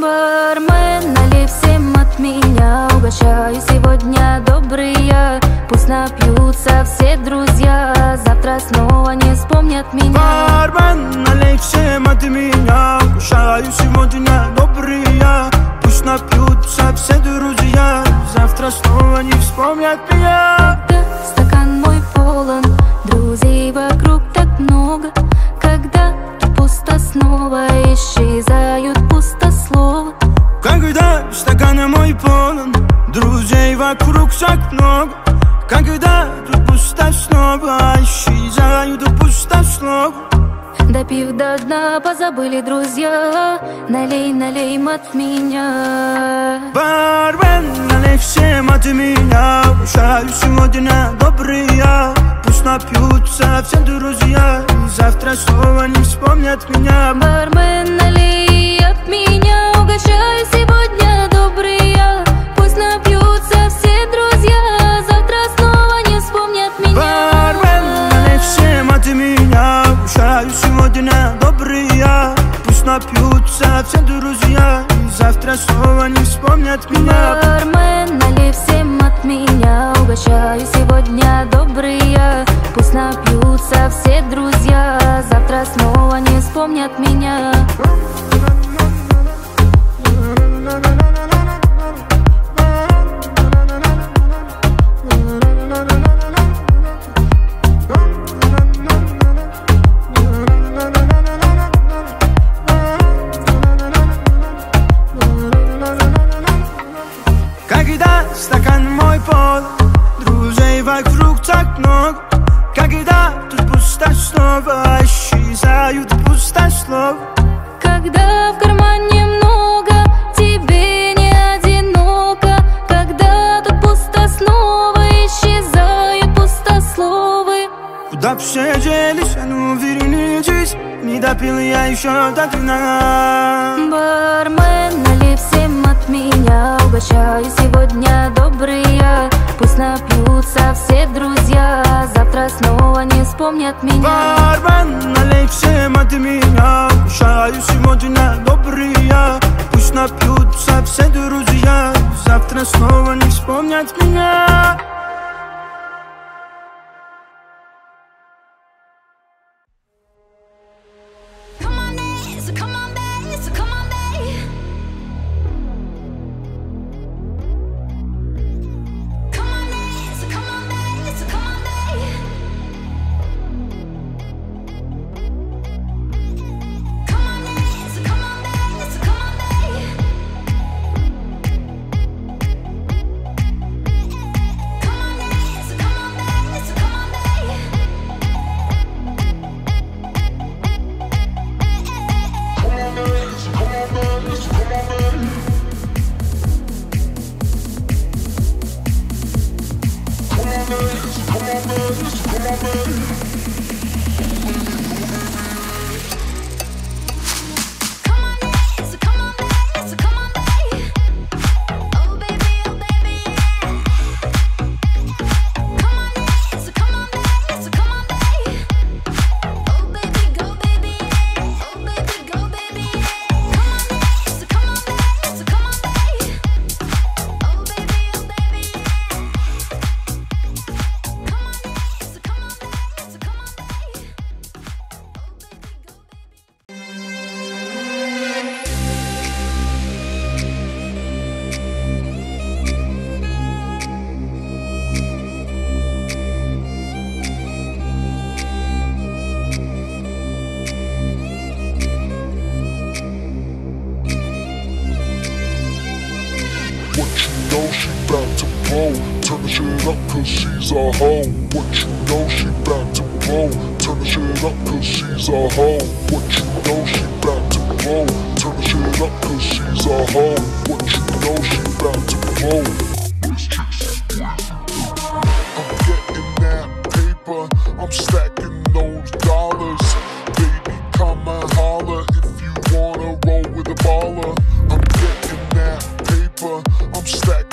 бармен, налей всем от меня Угощаю сегодня добрый я Пусть напьются все друзья Завтра снова не вспомнят меня. Бармен, налей всем от меня Угощаю сегодня добрый я Пусть напьются все друзья Завтра снова не вспомнят меня. Когда стакан мой полон Друзей вокруг так много. Когда пусто снова исчезают пусто пустослова Когда стакан мой полон Друзей вокруг так много. Когда тут пусто снова Исчезают пустослова. Допив до дна, позабыли друзья. Налей, налей от меня. Бармен, налей всем от меня. Угощаю сегодня добрые Пусть напьются. Все друзья И завтра снова не вспомнят меня. Бармен, налей от меня Угощаю сегодня добрые Пусть напьются все друзья Завтра снова не вспомнят меня. Бармен, налей всем от меня Угощаю сегодня добрые Пусть напьются все друзья И завтра снова не вспомнят меня. Бармен, налей всем Угощаю сегодня добрые. Пусть напьются все друзья. Завтра снова не вспомнят меня вокруг так много Когда тут пусто снова Исчезают пустослов Когда в кармане много Тебе не одиноко. Когда тут пусто снова Исчезают пустословы Куда все делись, а ну вернитесь. Не допил я еще до дна. Бармен, налей всем от меня. Угощаю сегодня добрые Напьются все друзья Завтра снова не вспомнят меня. Бармен, налей всем от меня Кушаю сегодня добрые. Пусть напьются все друзья Завтра снова не вспомнят меня Come on, baby. roll. Turn the shit up cause she's a hoe. What you know she bout to blow. Turn the shit up cause she's a hoe. What you know she bout to blow. Turn the shit up cause she's a hoe. What you know she bout to blow. I'm getting that paper. I'm stacking those dollars. Baby, come and holler if you wanna roll with a baller. I'm getting that paper. I'm stacking.